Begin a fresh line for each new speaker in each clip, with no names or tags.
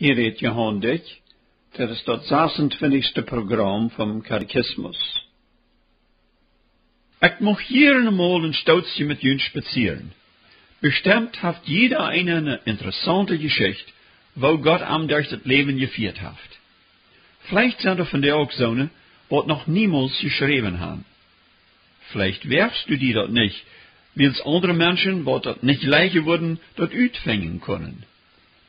Hier heet Johan Dick. Dat is dat 26e programma vom Katechismus. Ik mag hier eenmaal een stoutje met jullie spazieren. Bestimmt haft jeder eine eine interessante Geschichte, wo Gott am durch das Leben geführt haft. Vielleicht sind er von der auch so wat noch niemals geschrieben haben. Vielleicht werfst du die dort nicht, weil andere Menschen, wat dat nicht gleich wurden, dort uitvangen können.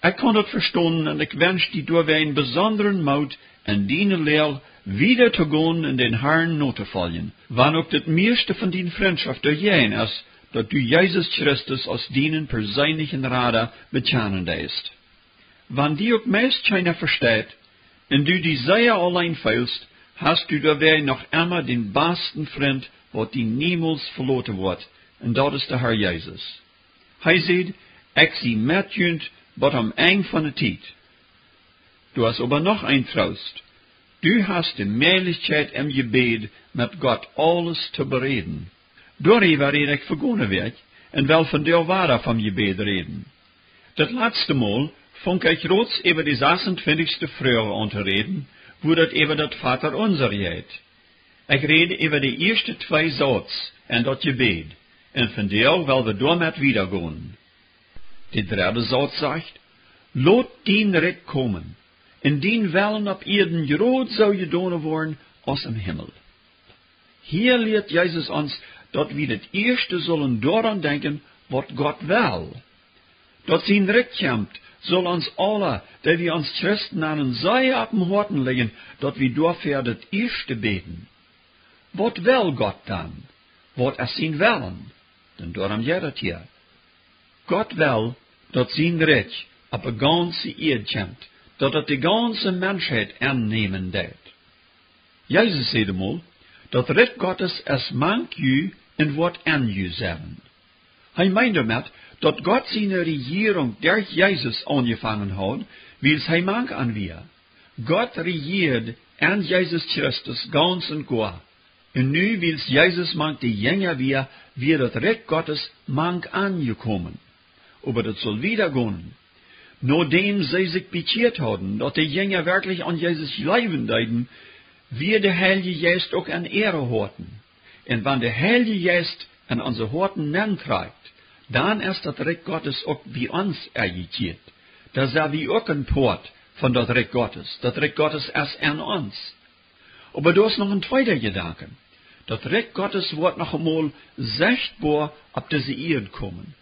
Ik kan dat verstaan en ik wens die door een besonderen moed en die leer wieder te gaan in den Herrn noten vallen, wann ook het meeste van die vriendschap door jij is, dat du Jesus Christus als dienen persönlichen Rader bechanen ist. Wann die ook meist keiner versteht, en du die sehr allein feilst, hast du dabei noch immer den besten Freund, wat die niemals verloren wordt, en dat is de Herr Jesus. Hij zegt, ik zie met junt, wat am eng van de tijd. Du hast aber noch ein Trost. Du hast die Möglichkeit im Gebet mit Gott alles zu bereden. Rede ich vergone werd, en wel van der Ware vom Gebet reden. Das letzte Mal funk ich rots über die 26. Früher an zu reden, wo dat über dat Vater unser geht. Ich rede über die ersten zwei Satz en dat Gebet, en von der wel wir damit wiedergehen. Die dritte Satz sagt, Lot dien Recht kommen, en dien Wellen op Erden groot zou je donen worden als im Himmel. Hier leert Jesus uns, dat wir het eerste zullen daran denken, wat Gott will. Dat zijn Recht komt, soll uns alle, die wir uns Christen an sei ab dem Horten legen, dat wir dafür das erste beten. Wat will Gott dann? Wat er zijn Wellen? Denn darum geht hier. Gott will, dat zijn Recht op een ganze eerd komt, dat het de ganze mensheid aannemen deed. Jezus zei eenmaal, dat Recht Gottes es mank u en wordt aan u zijn. Hij meint damit, dat Gott seine Regierung durch Jesus angefangen hat, wie es hij mank an wir. Gott regiert an Jesus Christus ganz und gar. Und nu, wie es Jesus mank die Jünger wir, wird das Recht Gottes mank angekommen. Aber das soll wieder gehen. Nachdem sie sich bekehrt haben, dass die Jünger wirklich an Jesus leben deuten, wird der Heilige Geist auch an Ehre horten. Und wenn der Heilige Geist an unsere Horten treibt, dann ist das Recht Gottes auch wie uns ergiert. Da sei wie auch ein Port von das Recht Gottes. Das Recht Gottes ist an uns. Aber da ist noch ein zweiter Gedanke. Das Recht Gottes wird noch einmal sichtbar ab diese Erde kommen.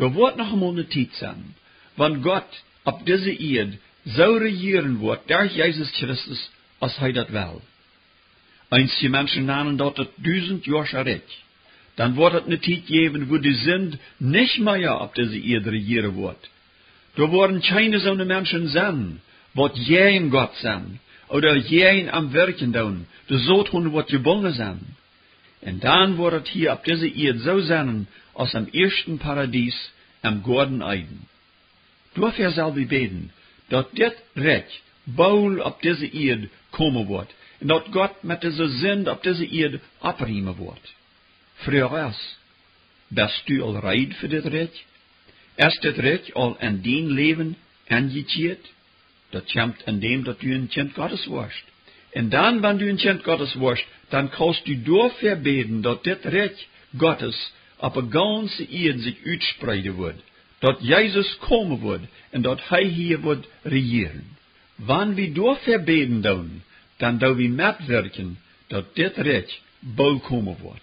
Da wird noch einmal eine Zeit sein, wann Gott ab diese Erde so regieren wird, durch Jesus Christus, als er das will. Einige Menschen nennen dort das tausend Jahre Recht. Dann wird es eine Zeit geben, wo die Sünd nicht mehr ab diese Erde regieren wird. Da werden keine so Menschen sein, wat jäin Gott sein, oder jäin am Wirken tun, de so tun wird gebunden sein. Und dann wird es hier ab diese Erde so sein, als am ersten Paradies, am Gordon Eiden. Dafür soll wir beten, dass dit Recht ab diese Erde kommen wird, und dass Gott mit dieser Sünde ab diese Erde abriemen wird. Früher bist du al reid für dit Recht? Ist dit Recht al in dein Leben angeziert? Das kommt in dem, dass du ein Kind Gottes wirst. Und dann, wenn du ein Kind Gottes wirst, dann kannst du dafür beten, dass dit Recht Gottes op een ganze Erde sich uitspreiden wird, dat Jesus kommen wird und dat hij hier wird regieren. Wann wir beten doen, dann da wir mitwirken, dat dit Recht kommen wird.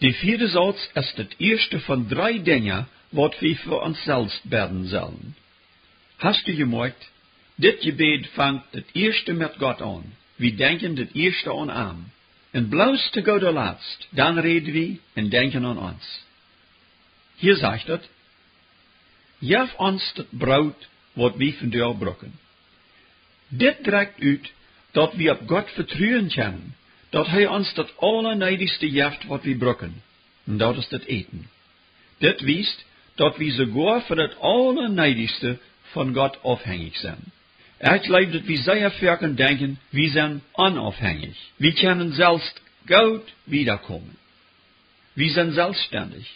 Die vierte Satz ist das erste von drei Dingen, wat wir für uns selbst beten sollen. Hast du gemerkt, dit Gebet fängt das erste mit Gott an. Wir denken das erste an an. En bloos de laatst, dan reden we en denken aan ons. Hier zegt het, Jef ons het brood wat we vandaag brokken. Dit trekt uit dat we op God vertrouwen kunnen, dat Hij ons dat allerneidigste jeft wat we brokken, en dat is het eten. Dit wijst dat we sogar voor het allerneidigste van God afhängig zijn. Geloof dat we zeer ver kunnen denken, we zijn onafhängig. We kunnen zelfs goed wiederkommen. We zijn zelfstandig.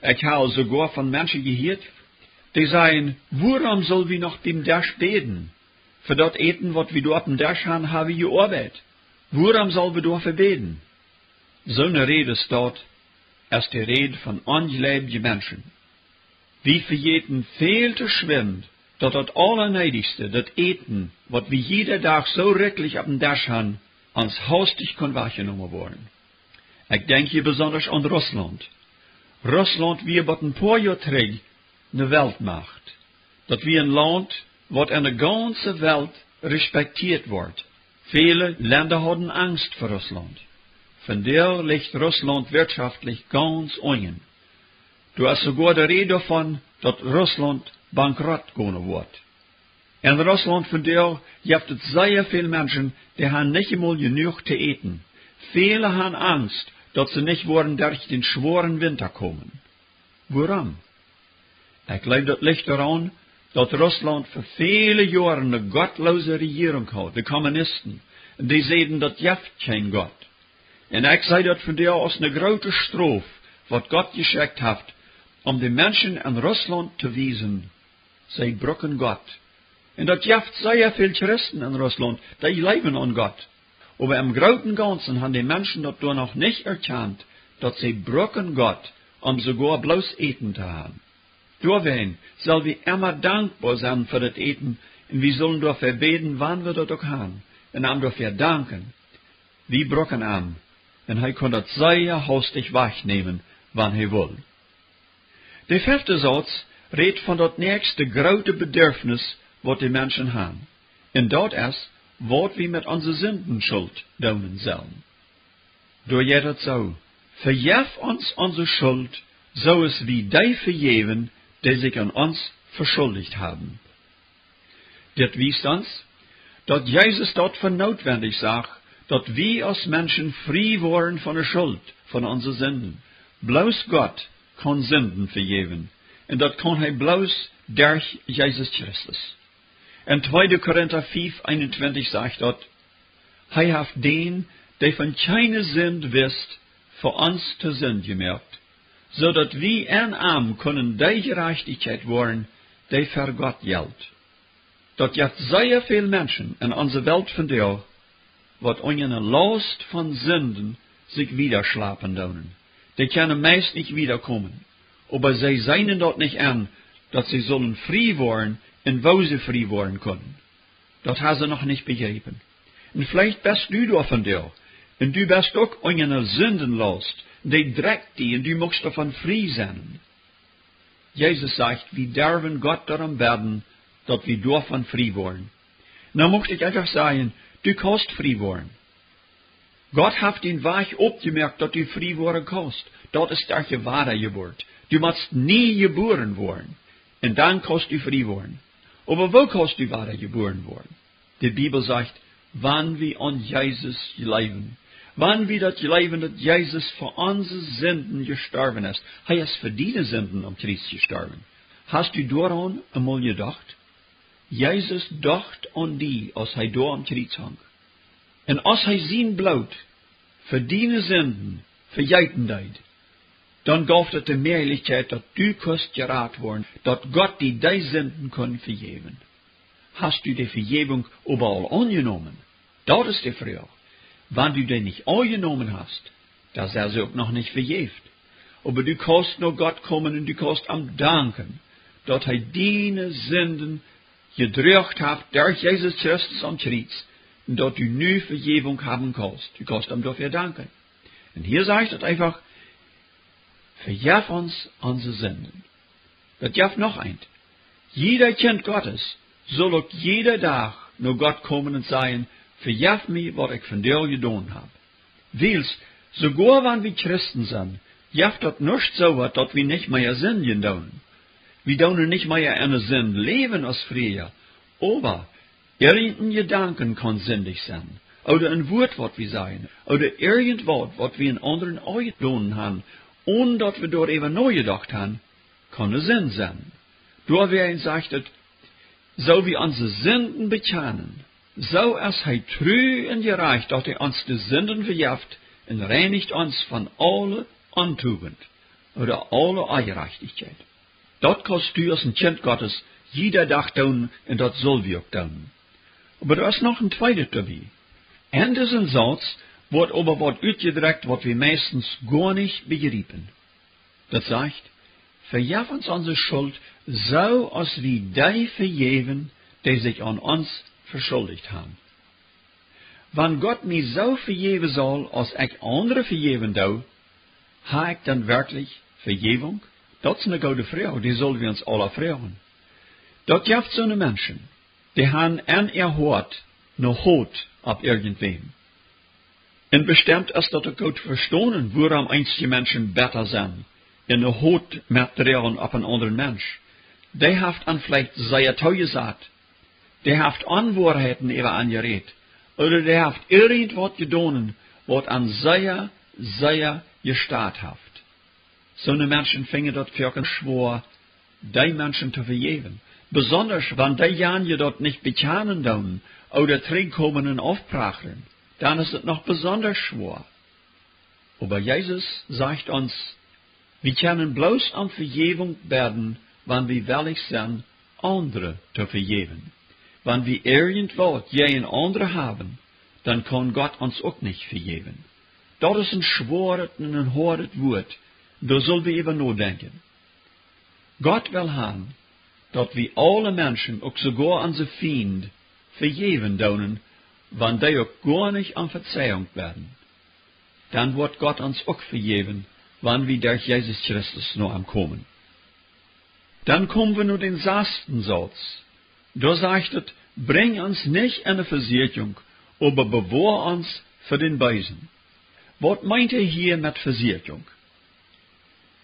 Ik habe sogar von Menschen gehört, Die sagen, worum soll wir noch dem Dash beten? Für dort eten, wat wir dort im Dash haben, habe ich gearbeitet. Worum soll wir dafür beten? So eine Rede ist dort, als die Rede von ungläubigen Menschen. Wie verjeten viel te schwind, dat het allerneidigste, dat eten, wat wir jeder Tag so reklich auf dem Dash haben, ans hastig kon wahrgenommen worden. Ich denke hier besonders an Russland. Russland wie wat een paar jaar terug eine Weltmacht. Dat wie een Land, wat in der ganzen Welt respektiert wordt. Viele Länder hadden Angst vor Russland. Von der liegt Russland wirtschaftlich ganz unten. Du hast sogar die Rede davon, dass Russland bankrott gehen wird. In von der gibt es sehr viele Menschen, die haben nicht einmal genug zu eten. Viele haben Angst, dass sie nicht worden durch den schweren Winter kommen. Warum? Ich glaube, das liegt daran, dass Russland für viele Jahre eine gottlose Regierung hat, die Kommunisten. Und die das gibt kein Gott. Und ich sage das von dir aus eine große Strophe, was Gott geschickt hat, um die Menschen in Russland zu wiesen, sie brücken Gott. Und das gibt sehr viele Christen in Russland, die leben an Gott. Aber im großen Ganzen haben die Menschen doch noch nicht erkannt, dass sie brücken Gott, um sogar bloß Eten zu haben. Doorheen soll wir immer dankbar sein für das Eten und wir sollen dafür beten, wann wir das auch haben. Und am dafür danken. Wir brocken an. Und er kann das sehr hastig wegnehmen, wann er will. Der fünfte Satz redet von das nächste große Bedürfnis, was die Menschen haben. Und dort ist, was wir mit unserer Sündenschuld tun sollen. Door jij dat zo, verjef ons onze schuld, so es wie die verjeven, die sich an uns verschuldigt haben. Das wies uns, dass Jesus dort für notwendig sagt, dass wir als Menschen frei waren von der Schuld, von unseren Sünden. Bloß Gott kann Sünden vergeben. Und das kann er bloß durch Jesus Christus. In 2. Korinther 5, 21 sagt dort, er hat den, der von keine Sünd wisst, für uns zu Sünd gemerkt, so dat wie en am kunnen die gerechtigheid worden, die für Gott gilt. Dat jetzt sehr viel Menschen in unserer Welt der, wat eine Last von Sünden sich widerschlapen doen. Die können meist nicht wiederkommen. Aber sie seien dort nicht an, dass sie sollen frei worden, und wo sie frei worden können. Das haben sie noch nicht begriffen. Und vielleicht bist du da von der, und du bist auch eine Sündenlast, die dreckt die, und du musst davon frei sein. Jesus sagt, wir dürfen Gott darum werden, dass wir davon frei wollen. Dann möchte ich einfach sagen, du kannst frei worden. Gott hat den Weg opgemerkt, dass du frei worden kannst. Dat ist der wahre Geburt. Du musst nie geboren worden. Und dann kannst du frei worden. Aber wo kannst du wahre geboren worden? Die Bibel sagt, wann wir an Jesus leben, wann wir das leben, dass Jesus für unsere Sünden gestorben ist. Er ist für deine Sünden am Kreuz gestorben. Hast du daran einmal gedacht? Jesus dacht an die, als er da am Kreuz hang. Und als sein Blut für deine Sünden verjeiten deed, dann gab es die Möglichkeit, dass du kannst gerat worden, dass Gott die deine Sünden kann vergeben. Hast du die Vergebung überall angenommen? Das ist die Frage. Wenn du den nicht angenommen hast, dass er sie auch noch nicht verjeft. Aber du kannst nur Gott kommen und du kannst am danken, dass er deine Sünden gedrückt hat durch Jesus Christus am Kreuz und dass du nu Vergebung haben kannst. Du kannst ihm dafür danken. Und hier sagt es einfach, verjaf uns unsere Sünden. Das jaft noch eins. Jeder Kind Gottes soll auch jeder Tag nur Gott kommen und sagen, verjaf mir, was ich von dir getan habe. Wils, sogar wenn wir Christen sind, jaft das nicht so, dass wir nicht mehr Sünden tun. Wir tun nicht mehr eine Sünde leben als früher. Aber irgendein Gedanken kann sündig sein. Oder ein Wort, was wir sagen. Oder irgendwas, was wir in anderen Augen tun haben, ohne wir dort eben neu gedacht haben, kann eine Sinn sein. Da wer ihn sagt, so wie unsere Sünden bekennen, so ist er treu und gerecht, dass er uns die Sünden verjaft und reinigt uns von aller Untugend oder aller Ungerechtigkeit. Dat kannst du als ein Kind Gottes jeder Tag tun und dat soll wir auch tun. Aber da ist noch ein zweiter dabei. En diesen Satz wird aber was uitgedrückt, was wir meistens gar nicht begreifen. Das sagt, verjaf uns unsere Schuld, so als wie die verjeven, die sich an uns verschuldigt haben. Wenn Gott mir so verjeven soll, als ich andere verjeven dou, ha ich dann wirklich Verjevung? Dat is een goede vraag, die zullen we ons alle vragen. Dat jaft zo'n mensen, die han en erhoort, nog hoort op irgendwem. En bestemd is dat ook goed verstaan, waarom einste mensen beter zijn, in de hoot materialen op een ander mens. Die heeft aan vielleicht zeer teuer gesagt, die heeft Antwoorden über angeredet, oder die heeft irgendwas gedaan, wat an zeer, zeer gestaat heeft. Zo'n mensen vingen dat kirken schwor, die mensen te vergeven. Besonders, wenn die Jan je dat nicht bechanen doen, oder terugkomen en aufbrachen, dann ist es noch besonders schwor. Aber Jesus sagt uns, wir können bloß an Vergebung werden, wenn wir willig sind, andere zu vergeben. Wenn wir irgendwo je andere haben, dann kann Gott uns auch nicht vergeben. Dat is een schworet en een hoort woord, daar zullen we even nadenken. Gott will haben, dat wir alle Menschen, auch sogar unsere Fiend, vergeben donen, wann die auch gar nicht an Verzeihung werden. Dann wird Gott uns auch vergeben, wann wir durch Jesus Christus nur am kommen. Dann kommen wir nur den sechsten Satz. Da sagt es, bring uns nicht in eine Versicherung, aber bewahr uns für den Beisen. Was meint er hier mit Versicherung?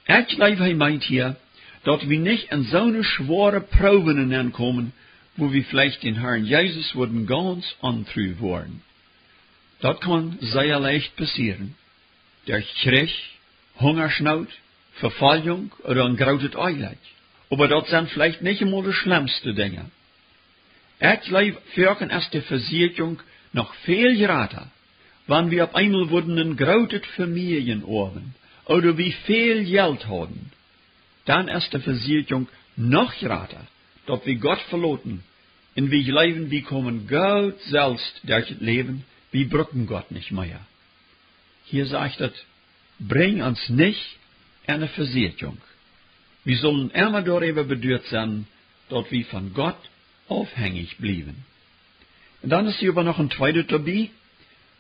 Ich glaube, er meint hier, dass wir nicht in so eine schwere Proben hineinkommen, wo wir vielleicht den Herrn Jesus würden ganz antrü worden. Das kann sehr leicht passieren. Durch Krieg, Hungersnot, Verfallung oder ein grautet Eilig. Aber das sind vielleicht nicht immer die schlimmsten Dinge. Ich glaube, für erst die Versicherung noch viel gerater, wenn wir auf einmal wurden ein grautet Familien oben, oder wie viel Geld haben dann ist die Versicherung noch gerater, dass wir Gott verloten. In wie Leben, wir kommen Gott selbst durch das Leben, wir brücken Gott nicht mehr. Hier sagt es, bring uns nicht in eine Versicherung. Wir sollen immer darüber bedürft sein, dass wir von Gott aufhängig blieben. Und dann ist hier aber noch ein zweiter dabei.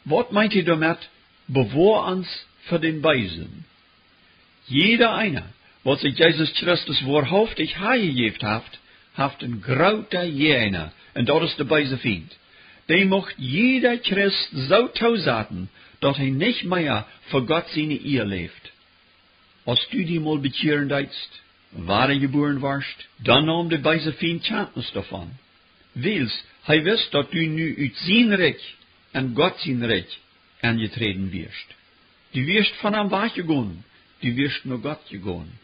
Was meint ihr damit? Bewahr uns für den Beisen. Jeder einer, wat sich Jesus Christus wahrhaftig heimgegeben hat, hat een grote jene, en dat is de beise Fiend. Die mocht jeder Christ so tausaten, dat hij nicht mehr für Gott seine Ehe lebt. Als du die mal bekehren deitst, wahre geboren warst, dann nahm der beise Fiend Kenntnis davon. Wils, hij wist dat du nu uit zijn Recht en Gott sein Recht angetreten wirst. Du wirst von am Wach gegangen, du wirst nur Gott gegangen.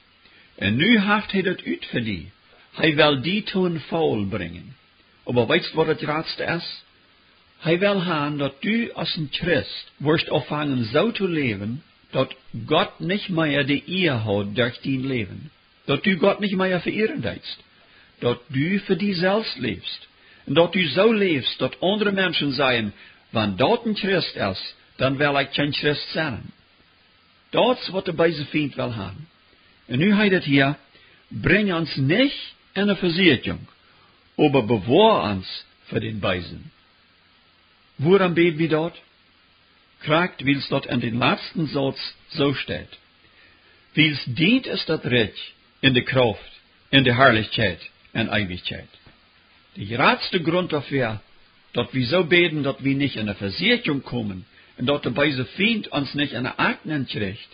En nu heeft hij dat uit voor die. Hij wil die toen vol brengen. Aber weißt wat het raadste is? Hij wil gaan dat du als een Christ wirst auffangen so zu leben, dat Gott nicht mehr die Ehe hat durch dein Leben. Dat du Gott nicht mehr verehren deitst. Dat du für dich selbst lebst. Und dat du so lebst, dat andere Menschen sagen, wenn dort ein Christ ist, dann will ich kein Christ sein. Dat is wat de beise Fiend wil haben. En nu heißt es hier, bring uns nicht in eine Versicherung, aber bewahr uns für den Beisen. Woran beten wir dort? Kragt, es dort in den letzten Satz so steht. Wie es dient es das Recht in der Kraft, in der Herrlichkeit und Ewigkeit. Der ratste Grund dafür, dass wir so beten, dass wir nicht in eine Versicherung kommen und dass der Beise Fiend uns nicht in eine Akten kriegt,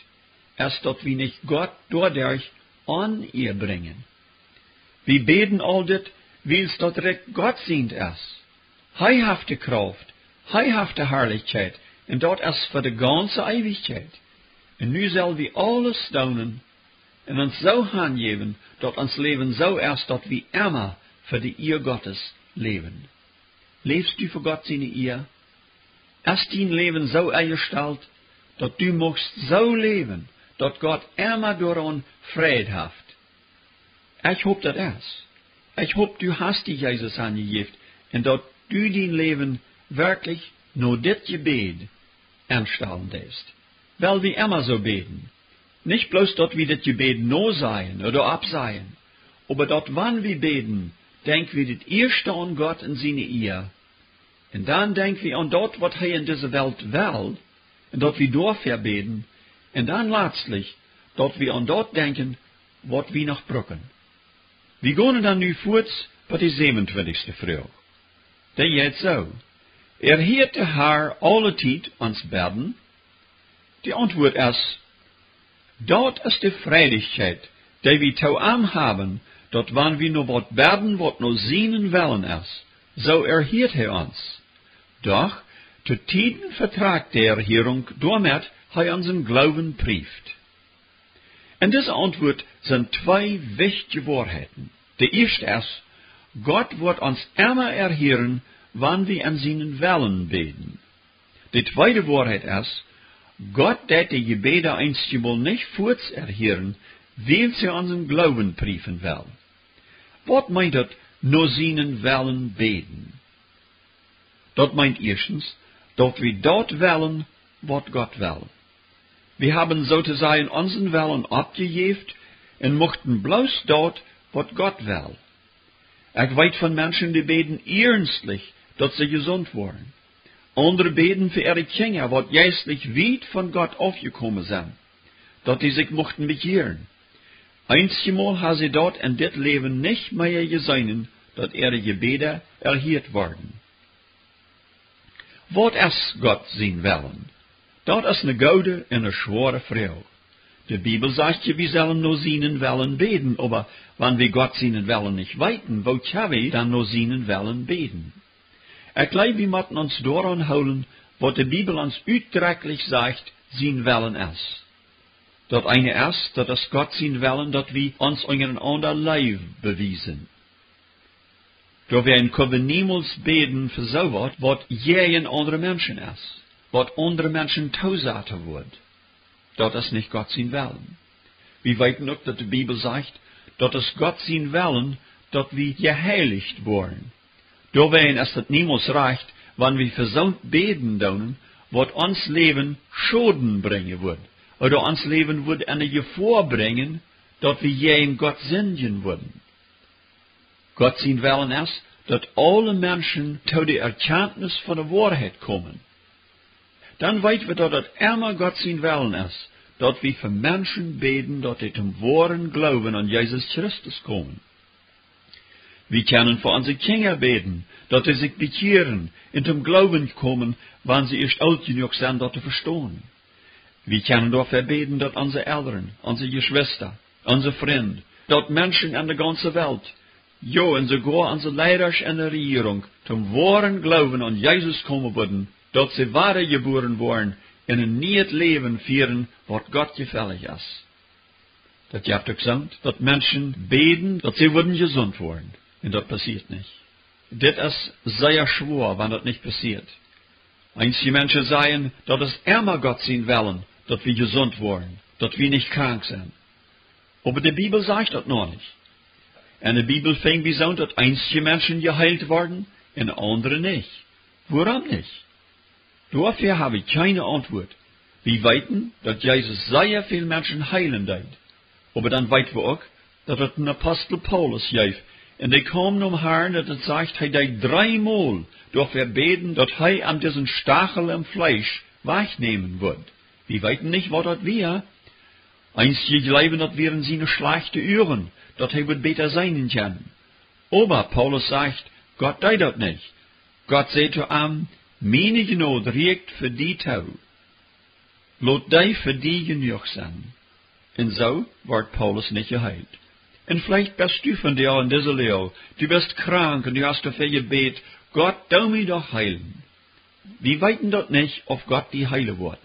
erst dat wir nicht Gott dadurch an ihr bringen. Wir beten all dit, wie es dort recht Gott sind erst. Heihafte Kraft, heihafte Herrlichkeit, und dort erst für die ganze Ewigkeit. Und nu soll wir alles daunen und uns so hingeben, dass uns Leben so erst, dass wir immer für die Ehe Gottes leben. Lebst du für Gott seine Ehe? Ist dein Leben so eingestellt, dass du musst so leben, dat Gott immer door Fried haft. Ich hoop dat es. Ich hoop du hast die Jesus angegeben und dat du dein Leben wirklich nur dit Gebet anstellen lässt. Weil wir immer so beten. Nicht bloß dort, wie das Gebet no sein oder abseien, aber dort, wann wir beten, denk wir das erste an Gott in seine Ehe. Und dann denk wir an dort, was er in dieser Welt will, und dort wir dafür beten, und dann letztlich, dort wir an dort denken, was wir noch brücken. Wir gehen dann nu voort bei die 27. Frage. Der geht so. Er hielt de haar alle tijd ans Berden? Die Antwort ist, dort ist die Freidigkeit, die wir zu am haben, dort wann wir nur wat berden, wat nur sehen wollen ist, so erhielt er uns. Doch, zu Tiden vertragt der Regierung, damit er unseren Glauben prieft. In dieser Antwort sind zwei wichtige Wahrheiten. Die erste ist, Gott wird uns immer erhören, wann wir an seinen Wellen beten. Die zweite Wahrheit ist, Gott dat die Gebete einmal nicht kurz erhören, weil sie unseren Glauben prüfen will. Was meint das, nur seinen Wellen beten? Das meint erstens, dass wir dort wollen, was Gott will. Wir haben sozusagen unseren Wellen abgegeben und mochten bloß dort, was Gott will. Ich weiß von Menschen, die beten ernstlich, dass sie gesund worden. Andere beten für ihre Kinder, was geistlich weit von Gott aufgekommen sind, dass die sich mochten bekehren. Einzigemal haben sie dort in dit Leben nicht mehr gesehen, dass ihre Gebete erhielt worden. Was ist Gott sein Willen? Dat is eine goude en een schwere Frau. De Bibel sagt ja, wir sollen nur seinen Wellen beten, aber wenn wir Gott seinen Wellen nicht weiten, wo wir dann nur seinen Wellen beten? Glaube, wir müssen uns daran holen, was die Bibel uns utrechtlich sagt, sein Wellen ist. Dat eine ist, dat es Gott sein Wellen, dat wir uns unseren anderen Leib bewiesen. Da wir in niemals beten für so was, was je ein anderer Menschen ist wat andere Menschen toezaten wordt. Dat is nicht Gott sein Willen. Wir weten ook dat de Bibel sagt, dat es Gott sein Willen, dat wir geheiligt worden. Doorwegen ist het niemals reicht, wann wir versont beten doen, wat ons Leben Schoden bringen wird. Oder ons Leben wird eine Gefahr bringen, dat wir je in Gott sündigen würden. Gott sein Willen ist, dat alle Menschen zu der Erkenntnis von der Wahrheit kommen dann weten wir dat het immer Gott sein Willen ist, dat wir für Menschen beten, dat die zum wahren Glauben an Jesus Christus kommen. Wir können für unsere Kinder beten, dass sie sich bekehren und zum Glauben kommen, wann sie erst alt genug sind, das zu verstehen. Wir können dafür beten, dass unsere Eltern, unsere Geschwister, unsere Freunde, dass Menschen an der ganzen Welt, ja, und sogar unsere Leiter in der Regierung, zum wahren Glauben an Jesus kommen würden, dat ze ware geboren worden in een nieuw leven vieren wat God gefällig is. Dat je hebt ook gezegd dat mensen beten dat ze worden gezond worden. En dat passiert niet. Dit is zeer schwer, wanneer dat niet passiert. Einzige Menschen sagen, dat es immer Gott sein willen, dat wir gesund worden, dat wir nicht krank sind. Aber die Bibel sagt das noch nicht. En de Bibel fängt wie so, dat einzige Menschen geheilt worden en andere nicht. Warum nicht? Dafür habe ich keine Antwort. Wir weiten, dass Jesus sehr viel Menschen heilen deed. Aber dann weiten wir auch, dass es ein Apostel Paulus gab. Und die kommen um Herrn, dass er sagt, er deed dreimal durch wir beten, dass er an diesen Stachel im Fleisch wegnehmen wird. Wir weiten nicht, was das wir. Einzige glauben, das wären seine schlechte Üren, dass er wird besser sein können. Aber Paulus sagt, Gott deed das nicht. Gott sagt zu ihm, meine Genot riekt für die touw. Laat die für die genoeg zijn. En zo wordt Paulus nicht geheilt. En vielleicht bist du von dir in dieser Leo. Du bist krank und du hast dafür gebet, Gott, du mich doch heilen. Wir weiten dort nicht, ob Gott die heile wird.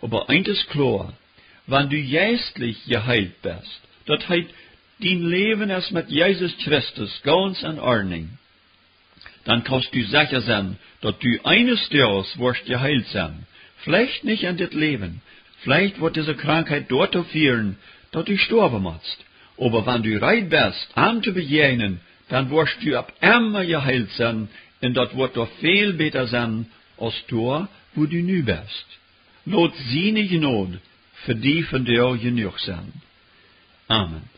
Aber eins ist klar, wenn du geistlich geheilt bist, das heißt, dein Leben ist mit Jesus Christus ganz in Ordnung dann kannst du sicher sein, dass du eines Tages wirst geheilt sein. Vielleicht nicht in dit Leben. Vielleicht wird diese Krankheit dort führen, dass du sterben musst. Aber wenn du reit bist, am zu begegnen, dann wirst du ab immer geheilt sein, und das wird doch viel besser sein, als du, wo du nu bist. Lot nicht Not für die von dir genug sein. Amen.